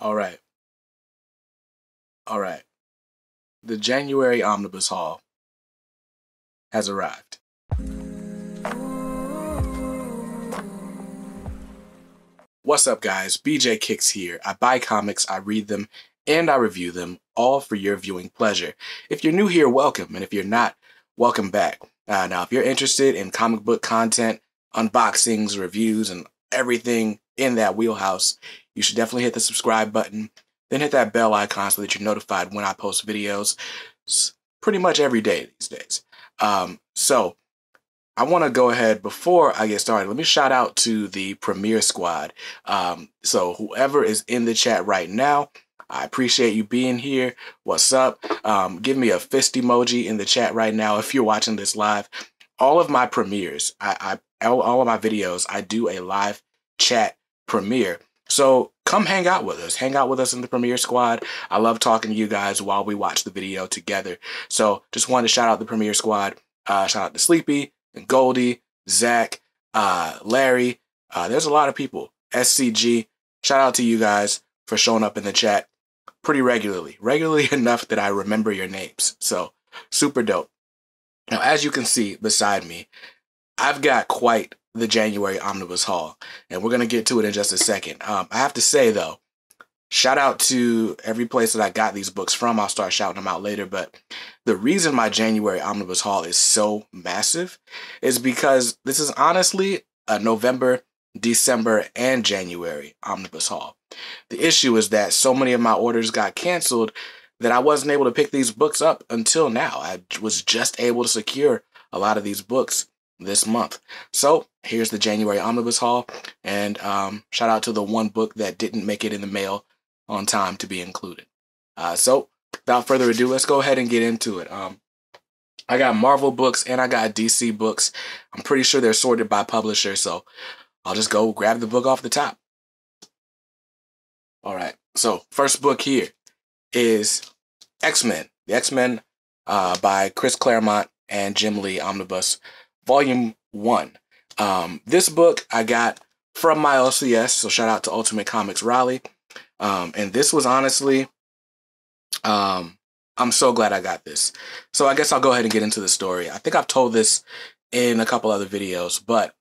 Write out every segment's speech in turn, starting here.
All right. All right. The January Omnibus Haul has arrived. What's up, guys? BJ Kicks here. I buy comics, I read them, and I review them, all for your viewing pleasure. If you're new here, welcome, and if you're not, welcome back. Uh, now, if you're interested in comic book content, unboxings, reviews, and everything in that wheelhouse, you should definitely hit the subscribe button. Then hit that bell icon so that you're notified when I post videos it's pretty much every day these days. Um, so, I want to go ahead before I get started. Let me shout out to the Premiere Squad. Um, so, whoever is in the chat right now, I appreciate you being here. What's up? Um, give me a fist emoji in the chat right now if you're watching this live. All of my premieres, I, I all of my videos, I do a live chat premiere. So come hang out with us. Hang out with us in the Premiere Squad. I love talking to you guys while we watch the video together. So just wanted to shout out the Premiere Squad. Uh, shout out to Sleepy and Goldie, Zach, uh, Larry. Uh, there's a lot of people. SCG. Shout out to you guys for showing up in the chat pretty regularly. Regularly enough that I remember your names. So super dope. Now, as you can see beside me, I've got quite the January Omnibus Haul, and we're to get to it in just a second. Um, I have to say, though, shout out to every place that I got these books from. I'll start shouting them out later, but the reason my January Omnibus Haul is so massive is because this is honestly a November, December, and January Omnibus Haul. The issue is that so many of my orders got canceled that I wasn't able to pick these books up until now. I was just able to secure a lot of these books this month. So here's the January Omnibus Haul, and um, shout out to the one book that didn't make it in the mail on time to be included. Uh, so without further ado, let's go ahead and get into it. Um, I got Marvel books and I got DC books. I'm pretty sure they're sorted by publisher, so I'll just go grab the book off the top. All right, so first book here is X Men, the X Men uh, by Chris Claremont and Jim Lee Omnibus Volume 1. Um, this book I got from my LCS, so shout out to Ultimate Comics Raleigh. Um, and this was honestly, um, I'm so glad I got this. So I guess I'll go ahead and get into the story. I think I've told this in a couple other videos, but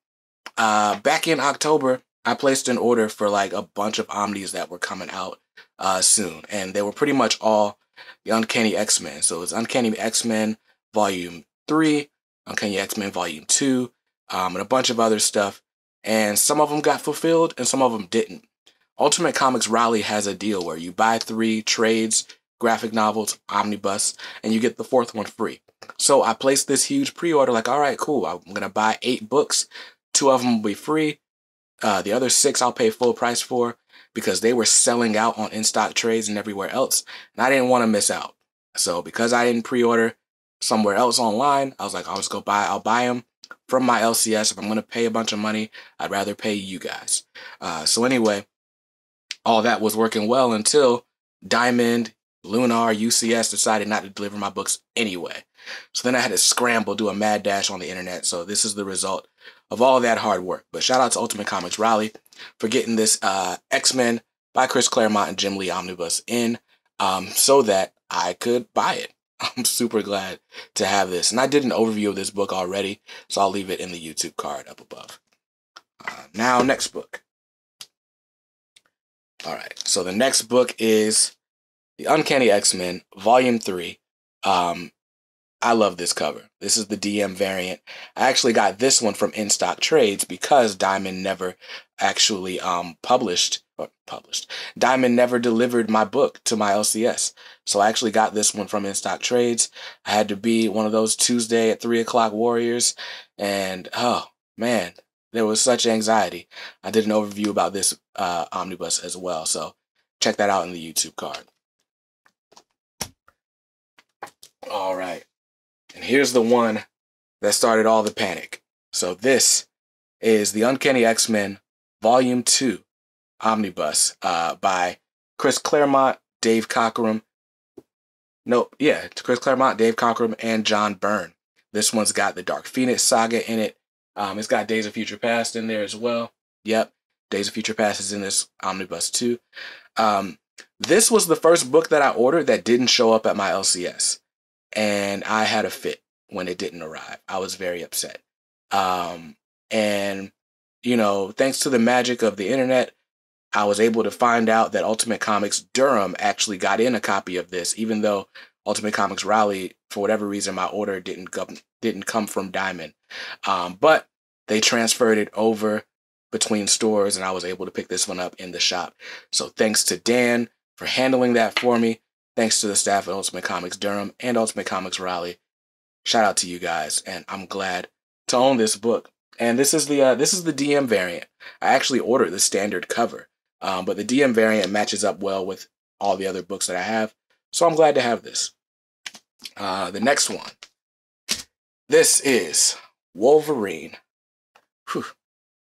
uh, back in October, I placed an order for like a bunch of Omnis that were coming out uh, soon, and they were pretty much all the Uncanny X Men. So it's Uncanny X Men Volume 3, Uncanny X-Men Volume 2, um, and a bunch of other stuff. And some of them got fulfilled and some of them didn't. Ultimate Comics Raleigh has a deal where you buy three trades, graphic novels, omnibus, and you get the fourth one free. So I placed this huge pre-order like, all right, cool. I'm going to buy eight books. Two of them will be free. Uh, the other six I'll pay full price for because they were selling out on in-stock trades and everywhere else. And I didn't want to miss out. So because I didn't pre-order, somewhere else online. I was like, I'll just go buy, I'll buy them from my LCS. If I'm going to pay a bunch of money, I'd rather pay you guys. Uh, so anyway, all that was working well until Diamond, Lunar, UCS decided not to deliver my books anyway. So then I had to scramble, do a mad dash on the internet. So this is the result of all that hard work. But shout out to Ultimate Comics Raleigh for getting this uh, X-Men by Chris Claremont and Jim Lee Omnibus in um, so that I could buy it. I'm super glad to have this. And I did an overview of this book already, so I'll leave it in the YouTube card up above. Uh, now, next book. All right, so the next book is The Uncanny X Men, Volume 3. Um, I love this cover. This is the DM variant. I actually got this one from In Stock Trades because Diamond never actually um, published published. Diamond never delivered my book to my LCS. So I actually got this one from In Stock Trades. I had to be one of those Tuesday at 3 o'clock warriors. And oh, man, there was such anxiety. I did an overview about this uh, omnibus as well. So check that out in the YouTube card. All right. And here's the one that started all the panic. So this is the Uncanny X-Men Volume 2 Omnibus uh, by Chris Claremont, Dave Cockrum. Nope, yeah, Chris Claremont, Dave Cockrum, and John Byrne. This one's got the Dark Phoenix saga in it. Um, it's got Days of Future Past in there as well. Yep, Days of Future Past is in this omnibus too. Um, this was the first book that I ordered that didn't show up at my LCS. And I had a fit when it didn't arrive. I was very upset. Um, and, you know, thanks to the magic of the internet, I was able to find out that Ultimate Comics Durham actually got in a copy of this, even though Ultimate Comics Raleigh, for whatever reason, my order didn't come didn't come from Diamond. Um, but they transferred it over between stores, and I was able to pick this one up in the shop. So thanks to Dan for handling that for me. Thanks to the staff at Ultimate Comics Durham and Ultimate Comics Raleigh. Shout out to you guys, and I'm glad to own this book. And this is the uh, this is the DM variant. I actually ordered the standard cover, um, but the DM variant matches up well with all the other books that I have. So I'm glad to have this. Uh, the next one. This is Wolverine. Whew.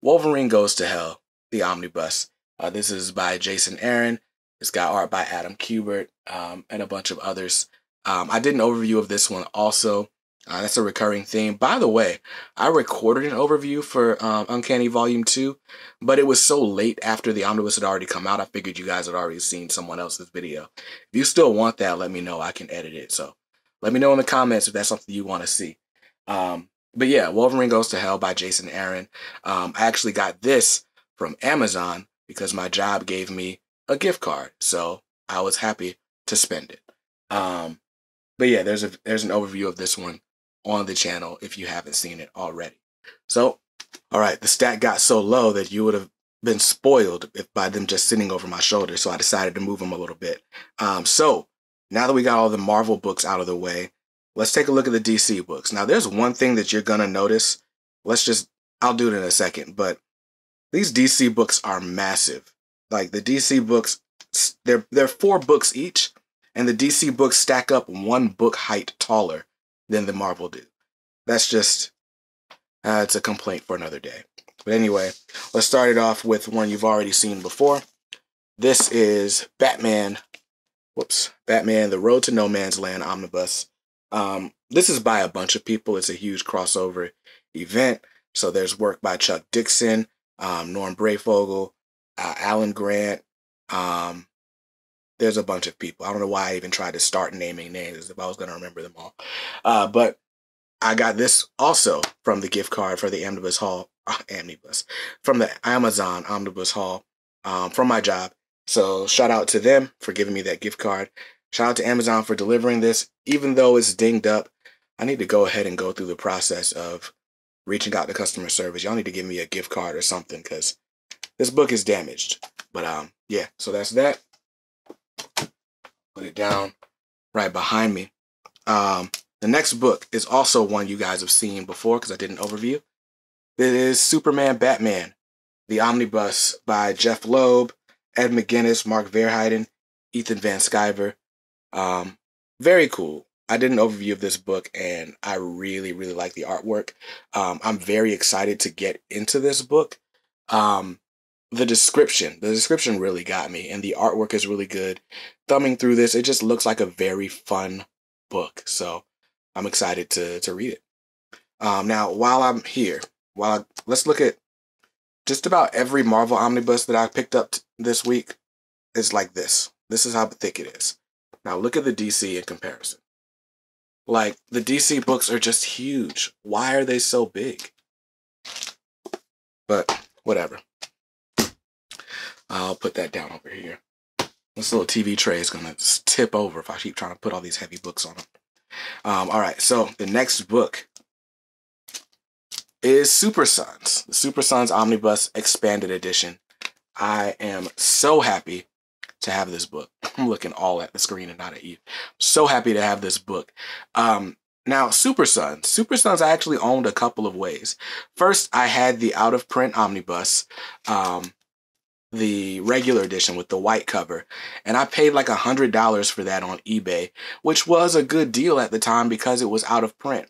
Wolverine Goes to Hell, the omnibus. Uh, this is by Jason Aaron. It's got art by Adam Kubert um, and a bunch of others. Um, I did an overview of this one also. Uh, that's a recurring theme. By the way, I recorded an overview for um, Uncanny Volume 2, but it was so late after the omnibus had already come out, I figured you guys had already seen someone else's video. If you still want that, let me know. I can edit it. So let me know in the comments if that's something you want to see. Um, but yeah, Wolverine Goes to Hell by Jason Aaron. Um, I actually got this from Amazon because my job gave me a gift card. So I was happy to spend it. Um, but yeah, there's a there's an overview of this one on the channel if you haven't seen it already. So, all right, the stat got so low that you would have been spoiled if by them just sitting over my shoulder. So I decided to move them a little bit. Um, so now that we got all the Marvel books out of the way, let's take a look at the DC books. Now, there's one thing that you're gonna notice. Let's just I'll do it in a second, but these DC books are massive. Like the DC books, they're they're four books each, and the DC books stack up one book height taller than the Marvel do. That's just, uh, it's a complaint for another day. But anyway, let's start it off with one you've already seen before. This is Batman, whoops, Batman, The Road to No Man's Land Omnibus. Um, this is by a bunch of people. It's a huge crossover event. So there's work by Chuck Dixon, um, Norm Breyfogle, uh, Alan Grant, um, there's a bunch of people. I don't know why I even tried to start naming names if I was going to remember them all. Uh, but I got this also from the gift card for the Omnibus Haul, uh, Omnibus, from the Amazon Omnibus Haul um, from my job. So shout out to them for giving me that gift card. Shout out to Amazon for delivering this. Even though it's dinged up, I need to go ahead and go through the process of reaching out to customer service. Y'all need to give me a gift card or something because this book is damaged. But um, yeah, so that's that put it down right behind me. Um, the next book is also one you guys have seen before because I did an overview. It is Superman Batman, the omnibus by Jeph Loeb, Ed McGuinness, Mark Verheiden, Ethan Van Sciver. Um, very cool. I did an overview of this book and I really, really like the artwork. Um, I'm very excited to get into this book. Um, the description, the description really got me, and the artwork is really good. Thumbing through this, it just looks like a very fun book. So I'm excited to to read it. Um, now, while I'm here, while I, let's look at just about every Marvel omnibus that I picked up this week is like this. This is how thick it is. Now look at the DC in comparison. Like the DC books are just huge. Why are they so big? But whatever. I'll put that down over here. This little TV tray is going to tip over if I keep trying to put all these heavy books on them. Um, all right, so the next book is Super Sons, the Super Sons Omnibus Expanded Edition. I am so happy to have this book. I'm looking all at the screen and not at you. So happy to have this book. Um, now, Super Sons. Super Sons I actually owned a couple of ways. First, I had the out of print omnibus. Um, the regular edition with the white cover. And I paid like a hundred dollars for that on eBay, which was a good deal at the time because it was out of print.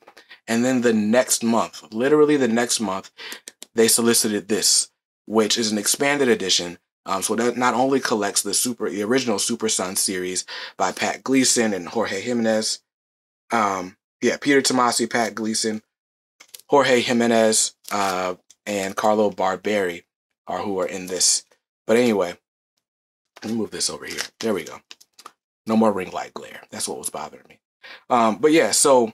And then the next month, literally the next month, they solicited this, which is an expanded edition. Um, so that not only collects the super, the original Super Son series by Pat Gleason and Jorge Jimenez. Um, yeah, Peter Tomasi, Pat Gleason, Jorge Jimenez, uh, and Carlo Barberi are who are in this but anyway, Let me move this over here. There we go. No more ring light glare. That's what was bothering me. Um, but yeah, so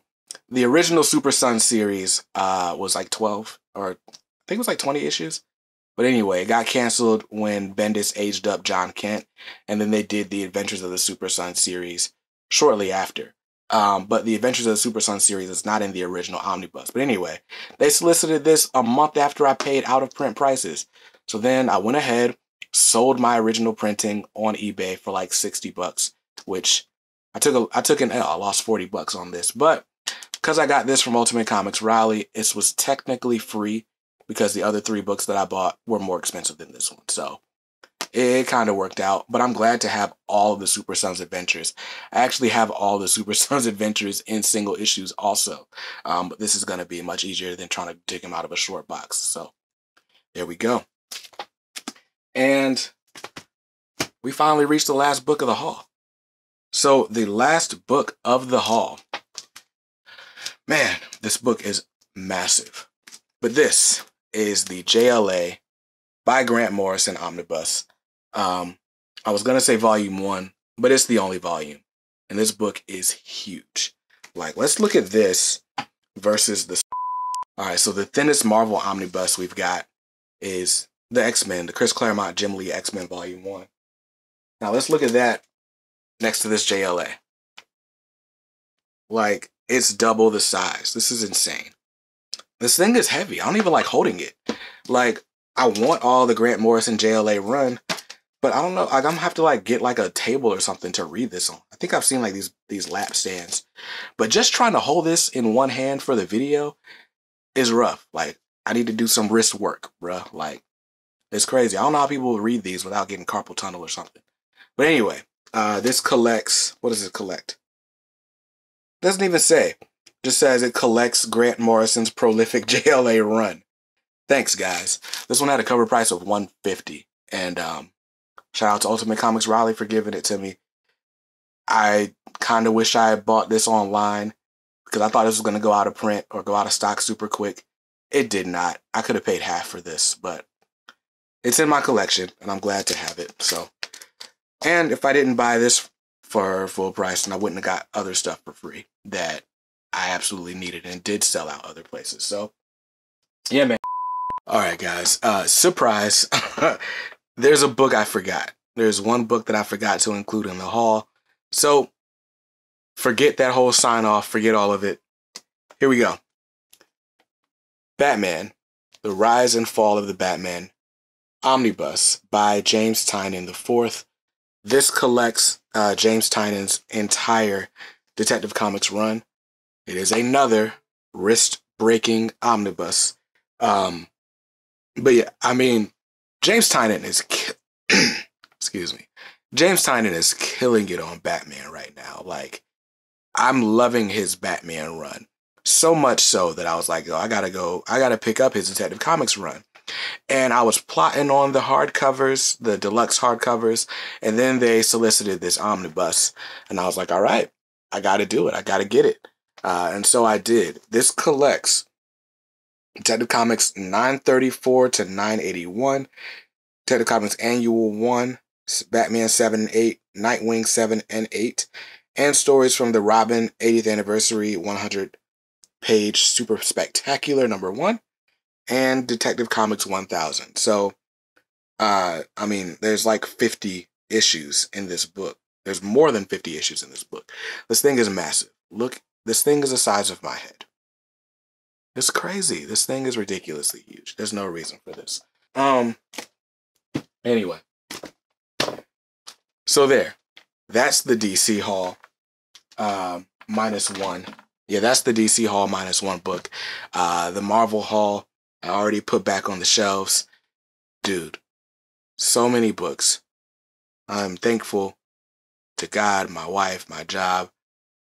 the original Super Sons series uh, was like 12 or I think it was like 20 issues. But anyway, it got canceled when Bendis aged up Jon Kent, and then they did the Adventures of the Super Sons series shortly after. Um, but the Adventures of the Super Sons series is not in the original omnibus. But anyway, they solicited this a month after I paid out of print prices. So then I went ahead, sold my original printing on eBay for like 60 bucks, which I took a I took an L. I lost 40 bucks on this. But because I got this from Ultimate Comics Raleigh, it was technically free because the other three books that I bought were more expensive than this one. So it kind of worked out, but I'm glad to have all of the Super Sons adventures. I actually have all the Super Sons adventures in single issues also. Um, but this is going to be much easier than trying to dig them out of a short box. So there we go. And we finally reached the last book of the haul. So the last book of the haul. Man, this book is massive. But this is the JLA by Grant Morrison Omnibus. Um, I was gonna say volume one, but it's the only volume, and this book is huge. Like, let's look at this versus the. All right, so the thinnest Marvel omnibus we've got is the X Men, the Chris Claremont, Jim Lee X Men Volume One. Now let's look at that next to this JLA. Like, it's double the size. This is insane. This thing is heavy. I don't even like holding it. Like, I want all the Grant Morrison JLA run, but I don't know. Like, I'm gonna have to like get like a table or something to read this on. I think I've seen like these these lap stands, but just trying to hold this in one hand for the video is rough. Like, I need to do some wrist work, bruh. Like, it's crazy. I don't know how people read these without getting carpal tunnel or something. But anyway, uh, this collects. What does it collect? Doesn't even say just says it collects Grant Morrison's prolific JLA run. Thanks, guys. This one had a cover price of 150 and um, shout out to Ultimate Comics Raleigh for giving it to me. I kind of wish I had bought this online because I thought this was going to go out of print or go out of stock super quick. It did not. I could have paid half for this, but it's in my collection and I'm glad to have it. So, and if I didn't buy this for full price, and I wouldn't have got other stuff for free that I absolutely needed and did sell out other places. So, yeah, man. All right, guys. Uh, surprise. There's a book I forgot. There's one book that I forgot to include in the haul. So, forget that whole sign off. Forget all of it. Here we go. Batman, The Rise and Fall of the Batman, Omnibus by James Tynion IV. This collects uh, James Tynion's entire Detective Comics run. It is another wrist breaking omnibus. Um, but yeah, I mean, James Tynion is, ki- excuse me, James Tynion is killing it on Batman right now. Like, I'm loving his Batman run. So much so that I was like, oh, I gotta go, I gotta pick up his Detective Comics run. And I was plotting on the hardcovers, the deluxe hardcovers, and then they solicited this omnibus. And I was like, all right, I gotta do it. I gotta get it. Uh, and so I did. This collects Detective Comics 934 to 981, Detective Comics Annual 1, Batman 7 and 8, Nightwing 7 and 8, and stories from the Robin 80th Anniversary 100 page Super Spectacular number 1, and Detective Comics 1000. So, uh, I mean, there's like 50 issues in this book. There's more than 50 issues in this book. This thing is massive. Look this thing is the size of my head. It's crazy. This thing is ridiculously huge. There's no reason for this. Um. Anyway. So there. That's the DC Haul Um, minus one. Yeah, that's the DC Haul minus one book. Uh, the Marvel haul I already put back on the shelves. Dude, so many books. I'm thankful to God, my wife, my job,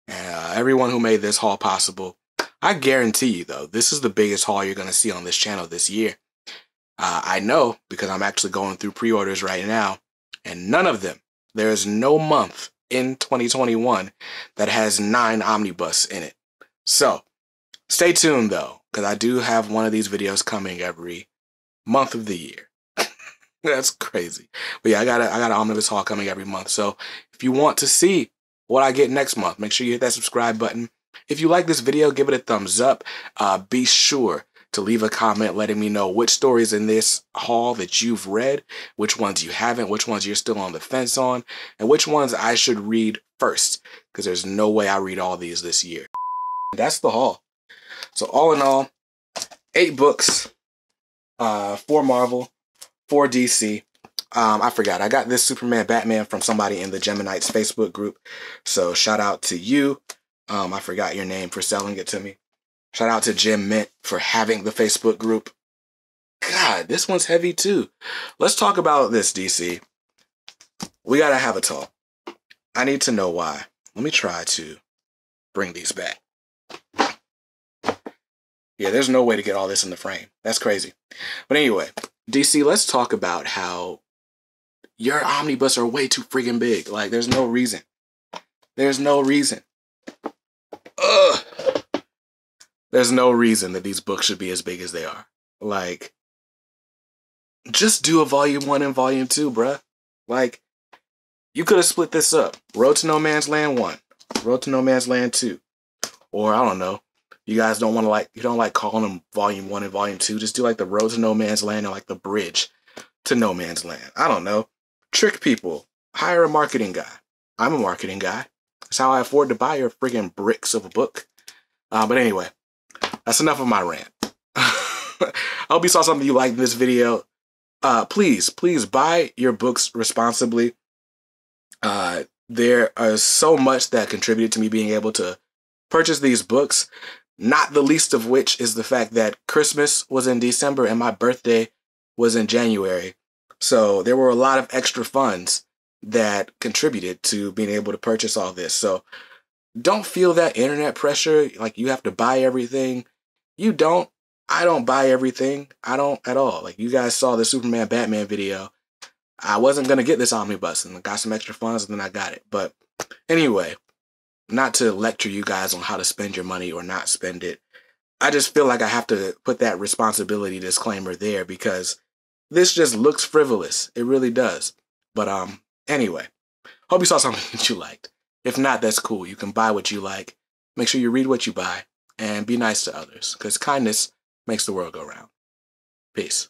and uh, everyone who made this haul possible. I guarantee you, though, this is the biggest haul you're going to see on this channel this year. Uh, I know because I'm actually going through pre orders right now, and none of them, there is no month in 2021 that has nine omnibus in it. So stay tuned, though, because I do have one of these videos coming every month of the year. That's crazy. But yeah, I got a, I got an omnibus haul coming every month. So if you want to see what I get next month, make sure you hit that subscribe button. If you like this video, give it a thumbs up. Uh, be sure to leave a comment letting me know which stories in this haul that you've read, which ones you haven't, which ones you're still on the fence on, and which ones I should read first, because there's no way I read all these this year. That's the haul. So all in all, eight books, uh, for Marvel, four DC. Um, I forgot. I got this Superman Batman from somebody in the Geminites Facebook group. So shout out to you. Um, I forgot your name for selling it to me. Shout out to Gem Mint for having the Facebook group. God, this one's heavy too. Let's talk about this, DC. We gotta have a talk. I need to know why. Let me try to bring these back. Yeah, there's no way to get all this in the frame. That's crazy. But anyway, DC, let's talk about how your omnibus are way too freaking big. Like, there's no reason. There's no reason. Ugh. There's no reason that these books should be as big as they are. Like, just do a volume one and volume two, bruh. Like, you could have split this up. Road to No Man's Land 1, Road to No Man's Land 2. Or, I don't know, you guys don't want to like, you don't like calling them volume 1 and volume 2. Just do like the Road to No Man's Land or like the bridge to No Man's Land. I don't know. Trick people. Hire a marketing guy. I'm a marketing guy. That's how I afford to buy your friggin' bricks of a book. Uh, but anyway, that's enough of my rant. I hope you saw something you liked in this video. Uh, please, please buy your books responsibly. Uh, there is so much that contributed to me being able to purchase these books, not the least of which is the fact that Christmas was in December and my birthday was in January. So there were a lot of extra funds that contributed to being able to purchase all this. So don't feel that internet pressure like you have to buy everything. You don't. I don't buy everything. I don't at all. Like you guys saw the Superman Batman video. I wasn't gonna get this omnibus and got some extra funds and then I got it. But anyway, not to lecture you guys on how to spend your money or not spend it. I just feel like I have to put that responsibility disclaimer there because this just looks frivolous. It really does. But um anyway, hope you saw something that you liked. If not, that's cool. You can buy what you like. Make sure you read what you buy and be nice to others because kindness makes the world go round. Peace.